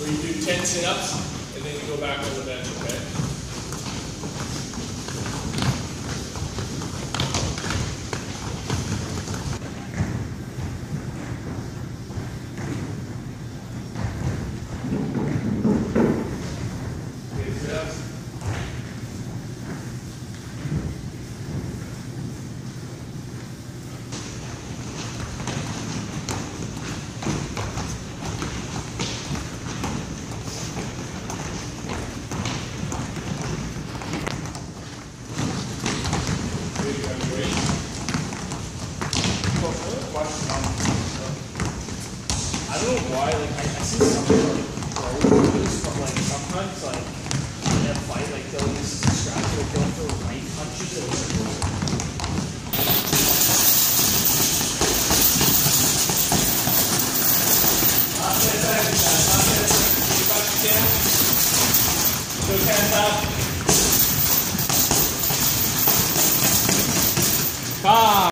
where you do 10 sit-ups, and then you go back on the bench, okay? Know why, like, I, I see some like pro do but like sometimes like in a fight, like they'll use straps, they'll go right punches and it's like,